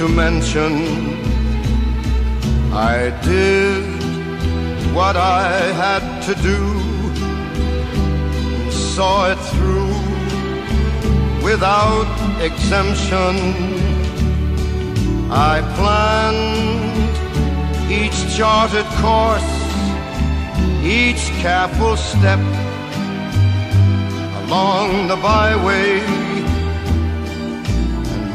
to mention. I did what I had to do, saw it through without exemption. I planned each charted course, each careful step along the byway,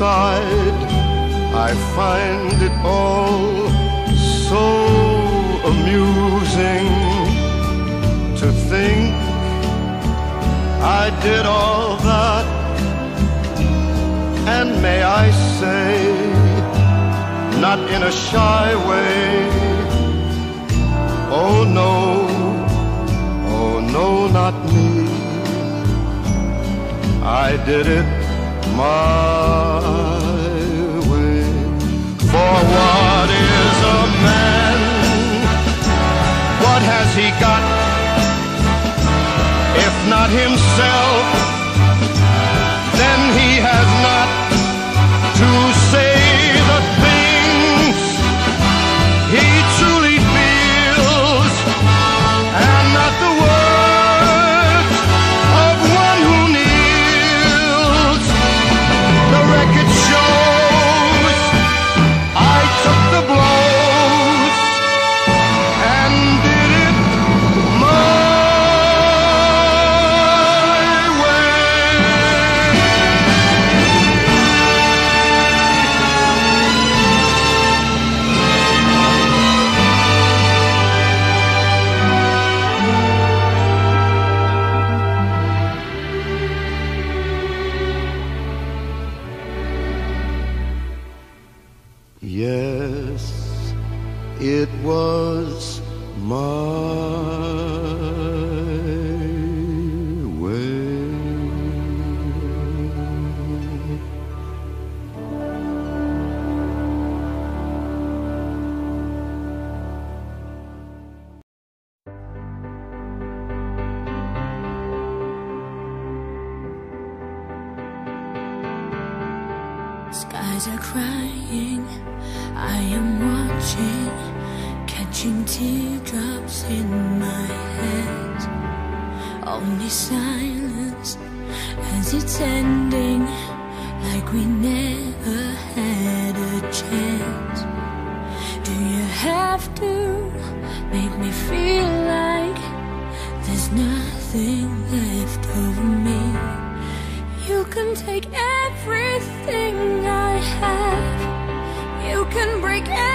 subside, I find it all so amusing to think I did all that, and may I say, not in a shy way. Oh no, oh no, not me. I did it my way. For what is a man? What has he got? If not himself, then he has my me feel like there's nothing left of me. You can take everything I have, you can break everything.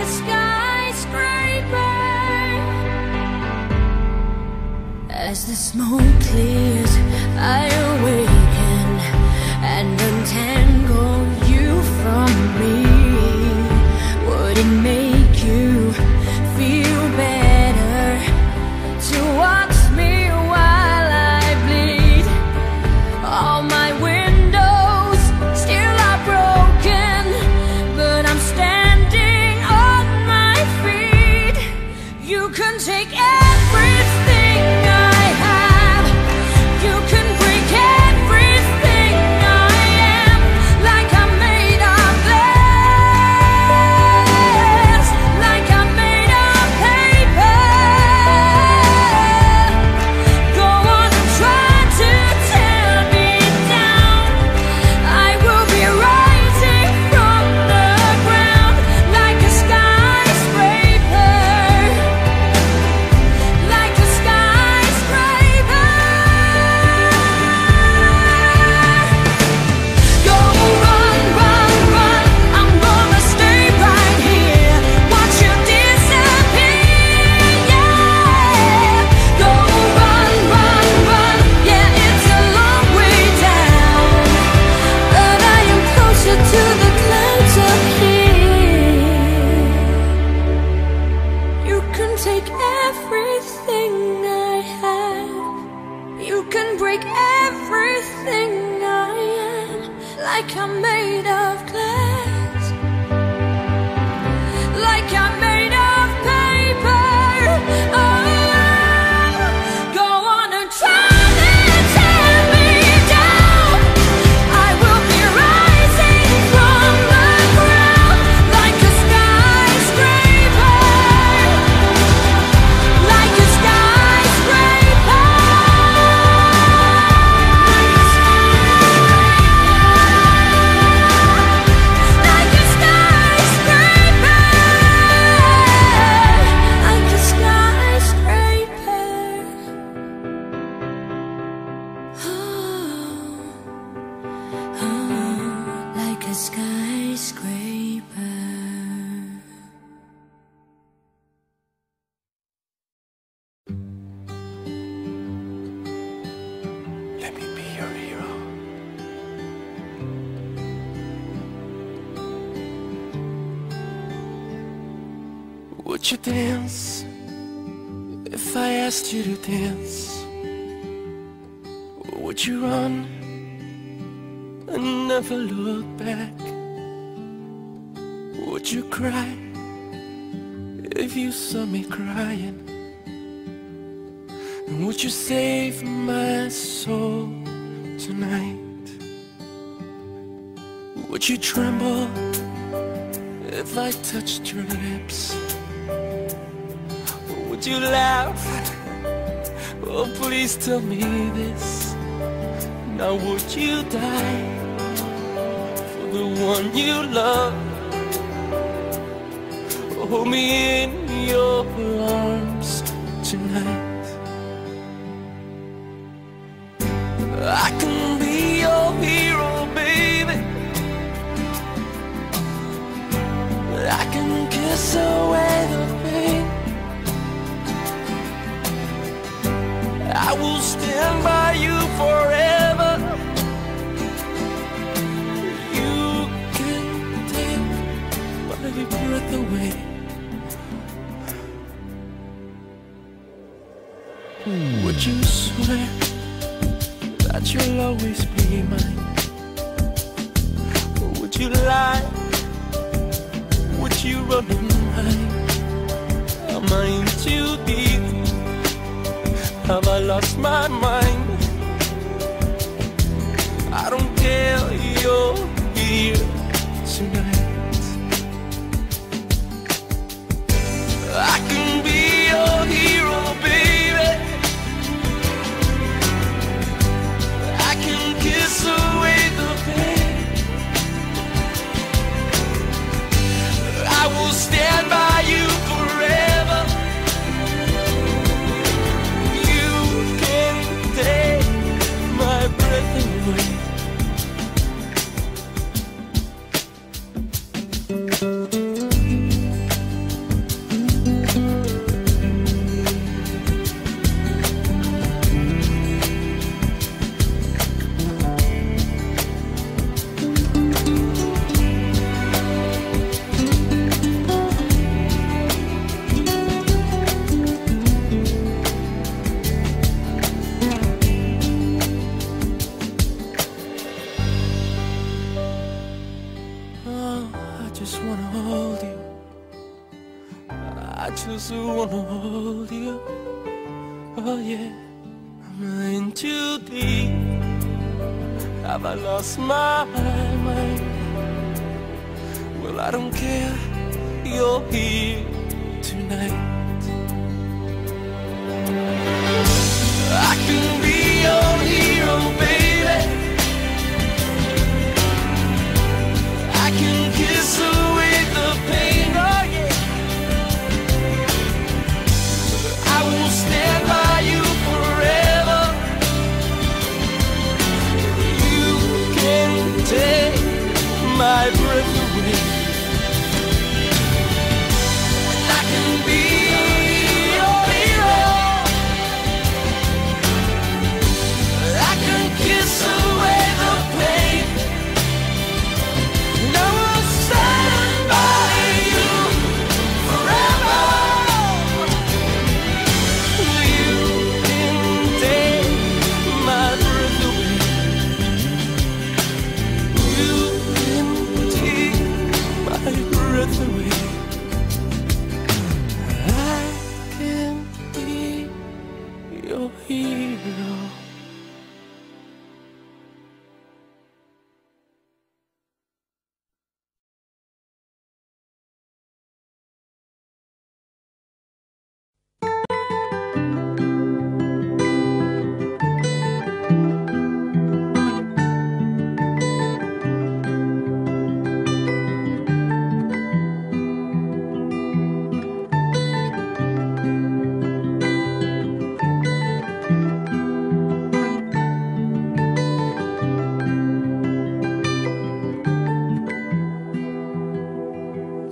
a skyscraper. As the smoke clears, I awaken and untangle. like a dance? Would you run and never look back? Would you cry if you saw me crying? And would you save my soul tonight? Would you tremble if I touched your lips? Would you laugh? Oh, please tell me this. Now would you die for the one you love? Hold me in your arms.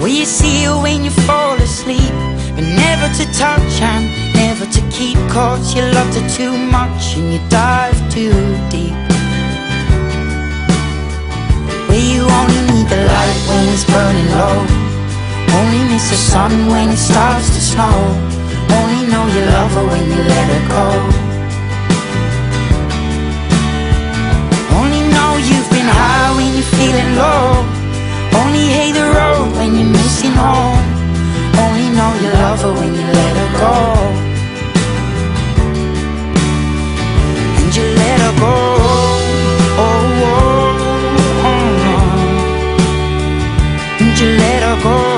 Will you see her when you fall asleep But never to touch and never to keep Cause you loved her too much and you dive too deep Will you only need the light when it's burning low. Only miss the sun when it starts to snow. Only know you love her when you let her go. Only know you've been high when you're feeling low. Only hate the when you're missing home. Only know you love her when you let her go. And you let her go. Oh, oh, oh, oh. And you let her go.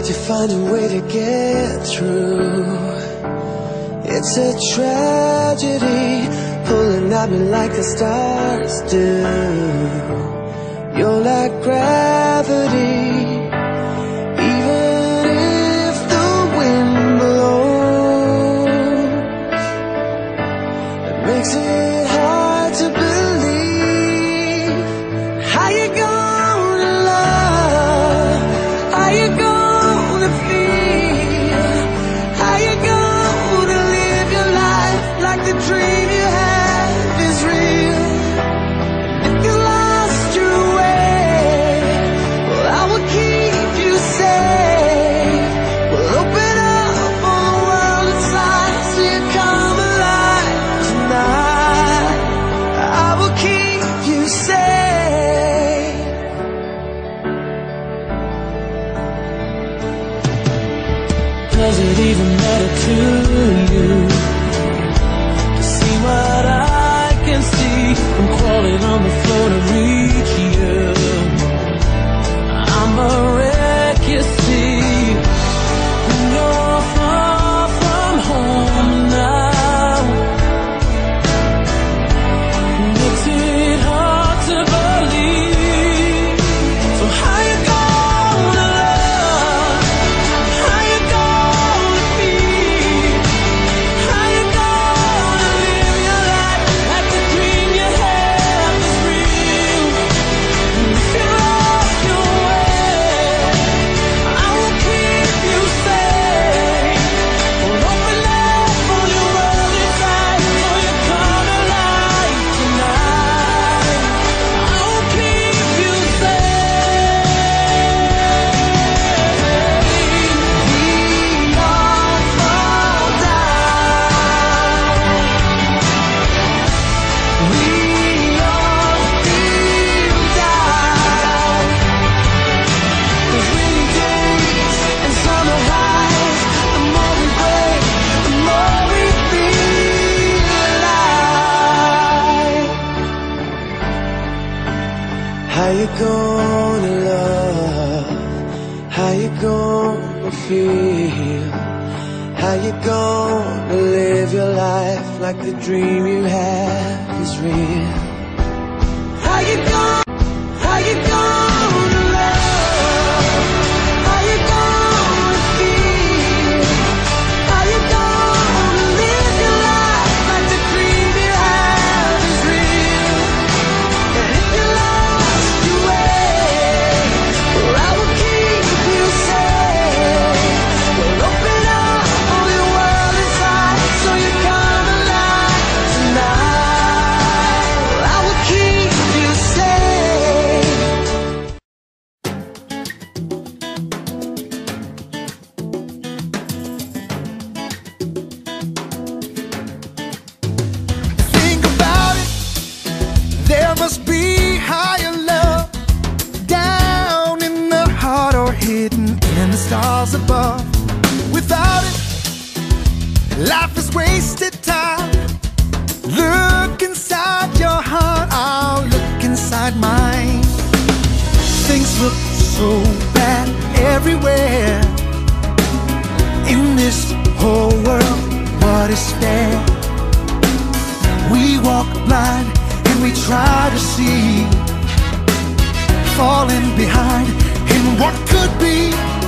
Hard to find a way to get through. It's a tragedy pulling at me like the stars do. You're like gravity. Feel? How you gonna live your life like the dream you have is real? so bad everywhere in this whole world. What is there? We walk blind and we try to see, falling behind in what could be.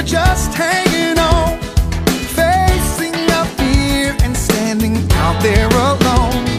were just hanging on, facing our fear and standing out there alone.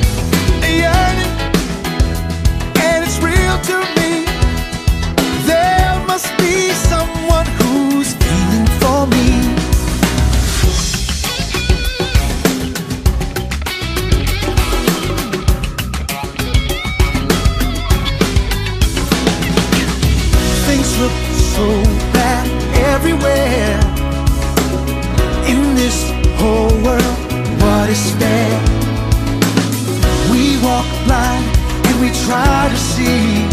try to see.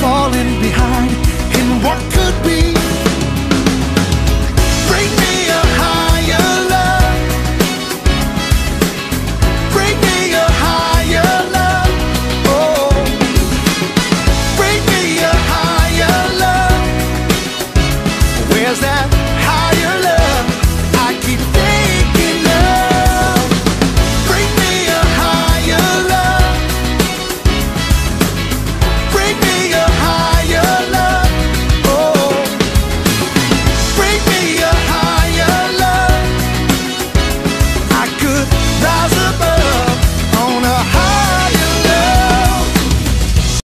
Falling behind